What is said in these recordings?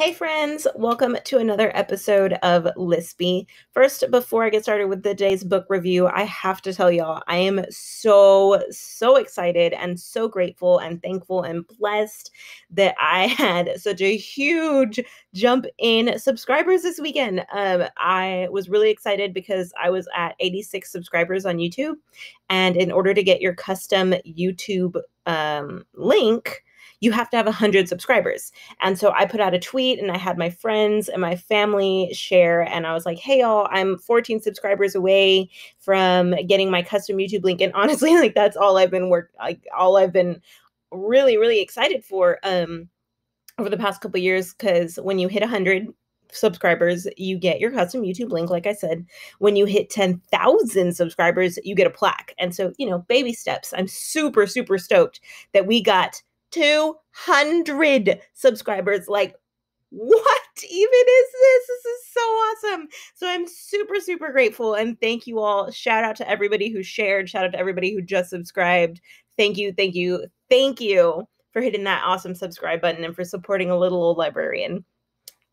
Hey, friends, welcome to another episode of Lispy. First, before I get started with the day's book review, I have to tell y'all I am so, so excited and so grateful and thankful and blessed that I had such a huge jump in subscribers this weekend. Um, I was really excited because I was at 86 subscribers on YouTube. And in order to get your custom YouTube um, link, you have to have 100 subscribers. And so I put out a tweet and I had my friends and my family share. And I was like, hey, y'all, I'm 14 subscribers away from getting my custom YouTube link. And honestly, like that's all I've been work, like all I've been really, really excited for um, over the past couple years. Cause when you hit 100, subscribers, you get your custom YouTube link. Like I said, when you hit 10,000 subscribers, you get a plaque. And so, you know, baby steps. I'm super, super stoked that we got 200 subscribers. Like, what even is this? This is so awesome. So I'm super, super grateful. And thank you all. Shout out to everybody who shared. Shout out to everybody who just subscribed. Thank you, thank you, thank you for hitting that awesome subscribe button and for supporting a little old librarian.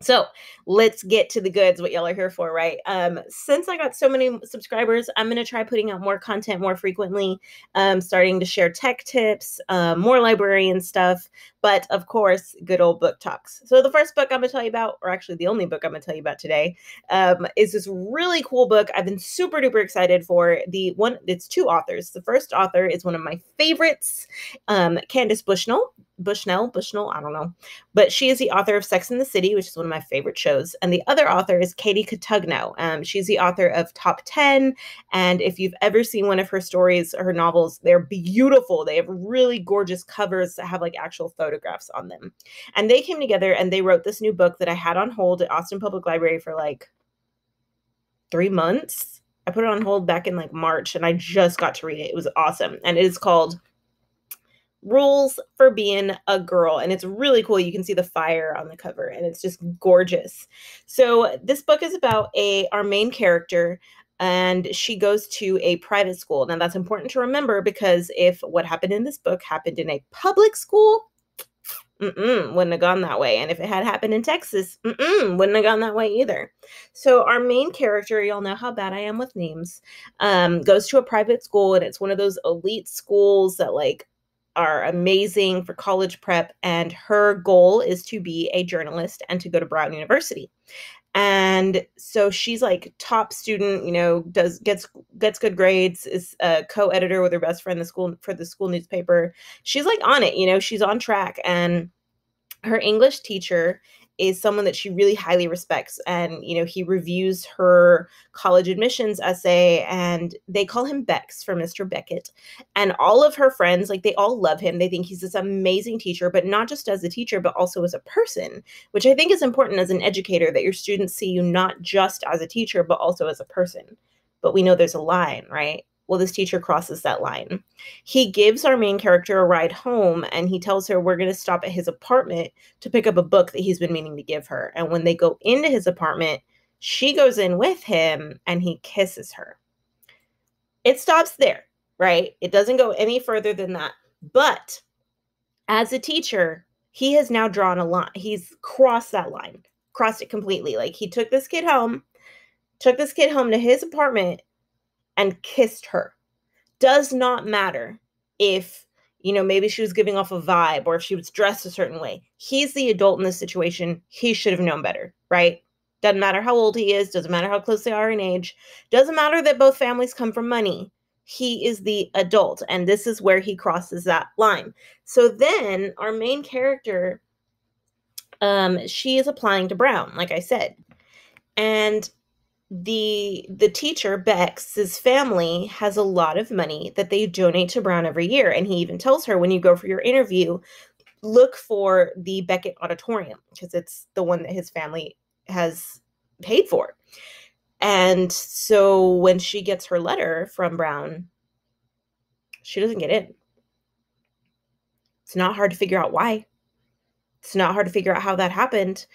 So let's get to the goods, what y'all are here for, right? Um, since I got so many subscribers, I'm going to try putting out more content more frequently, um, starting to share tech tips, uh, more librarian stuff, but of course, good old book talks. So the first book I'm going to tell you about, or actually the only book I'm going to tell you about today, um, is this really cool book I've been super duper excited for. The one, it's two authors. The first author is one of my favorites, um, Candace Bushnell. Bushnell, Bushnell, I don't know. But she is the author of Sex in the City, which is one of my favorite shows. And the other author is Katie Cotugno. Um, she's the author of Top 10. And if you've ever seen one of her stories, her novels, they're beautiful. They have really gorgeous covers that have like actual photographs on them. And they came together and they wrote this new book that I had on hold at Austin Public Library for like three months. I put it on hold back in like March and I just got to read it. It was awesome. And it is called rules for being a girl and it's really cool you can see the fire on the cover and it's just gorgeous so this book is about a our main character and she goes to a private school now that's important to remember because if what happened in this book happened in a public school Mm-mm, wouldn't have gone that way. And if it had happened in Texas, wouldn't have gone that way either. So our main character, y'all know how bad I am with names, um, goes to a private school, and it's one of those elite schools that like are amazing for college prep and her goal is to be a journalist and to go to Brown University. And so she's like top student, you know, does gets gets good grades, is a co-editor with her best friend the school for the school newspaper. She's like on it, you know, she's on track and her English teacher is someone that she really highly respects and you know he reviews her college admissions essay and they call him bex for mr beckett. And all of her friends like they all love him. They think he's this amazing teacher but not just as a teacher but also as a person which i think is important as an educator that your students see you not just as a teacher but also as a person. But we know there's a line right well, this teacher crosses that line. He gives our main character a ride home and he tells her we're going to stop at his apartment to pick up a book that he's been meaning to give her. And when they go into his apartment, she goes in with him and he kisses her. It stops there, right? It doesn't go any further than that. But as a teacher, he has now drawn a line. He's crossed that line, crossed it completely. Like he took this kid home, took this kid home to his apartment and kissed her. Does not matter if, you know, maybe she was giving off a vibe or if she was dressed a certain way. He's the adult in this situation. He should have known better, right? Doesn't matter how old he is, doesn't matter how close they are in age, doesn't matter that both families come from money. He is the adult, and this is where he crosses that line. So then our main character, um, she is applying to Brown, like I said. And the the teacher Bex's family has a lot of money that they donate to Brown every year and he even tells her when you go for your interview look for the Beckett auditorium because it's the one that his family has paid for. And so when she gets her letter from Brown she doesn't get in. It's not hard to figure out why. It's not hard to figure out how that happened.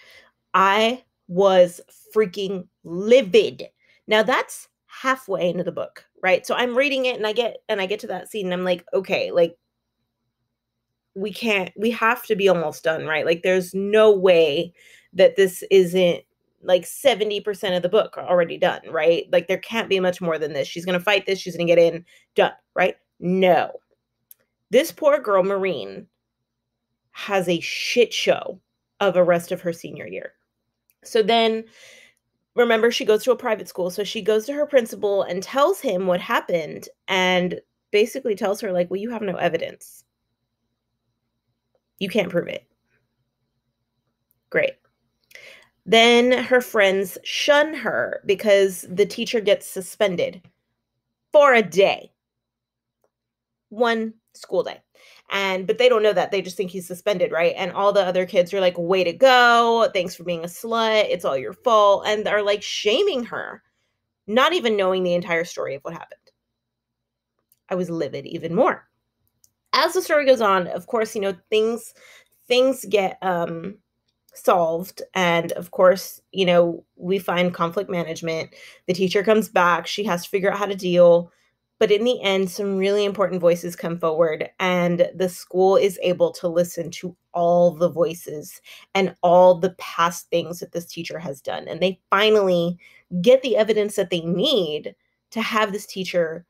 I was freaking livid. Now that's halfway into the book, right? So I'm reading it and I get and I get to that scene and I'm like, okay, like we can't we have to be almost done right? Like there's no way that this isn't like 70% of the book already done right? Like there can't be much more than this. She's going to fight this she's going to get in done right? No. This poor girl Marin has a shit show of a rest of her senior year so then remember she goes to a private school so she goes to her principal and tells him what happened and basically tells her like well you have no evidence you can't prove it. Great. Then her friends shun her because the teacher gets suspended for a day. One school day. And but they don't know that. They just think he's suspended, right? And all the other kids are like, "Way to go. Thanks for being a slut. It's all your fault." And they're like shaming her, not even knowing the entire story of what happened. I was livid even more as the story goes on, of course, you know, things things get um solved and of course you know we find conflict management the teacher comes back she has to figure out how to deal but in the end some really important voices come forward and the school is able to listen to all the voices and all the past things that this teacher has done and they finally get the evidence that they need to have this teacher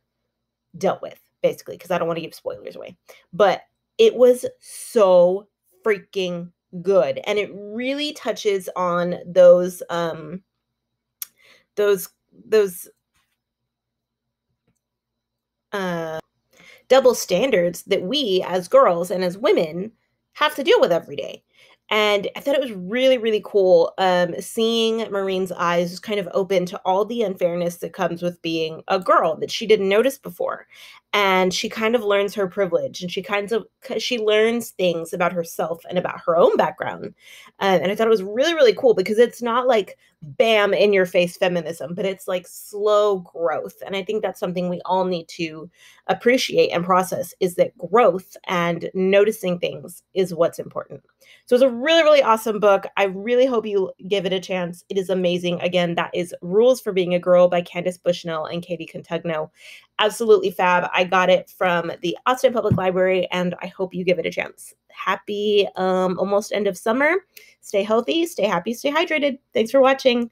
dealt with basically, because I don't want to give spoilers away. But it was so freaking good. And it really touches on those um those those uh double standards that we as girls and as women have to deal with every day. And I thought it was really, really cool um, seeing Marin's eyes kind of open to all the unfairness that comes with being a girl that she didn't notice before. And she kind of learns her privilege and she kinds of she learns things about herself and about her own background. Uh, and I thought it was really, really cool because it's not like bam in your face feminism, but it's like slow growth. And I think that's something we all need to appreciate and process is that growth and noticing things is what's important. So it's a really, really awesome book. I really hope you give it a chance. It is amazing. Again, that is Rules for Being a Girl by Candace Bushnell and Katie Cotugno. Absolutely fab. I got it from the Austin Public Library and I hope you give it a chance. Happy um, almost end of summer. Stay healthy, stay happy, stay hydrated. Thanks for watching.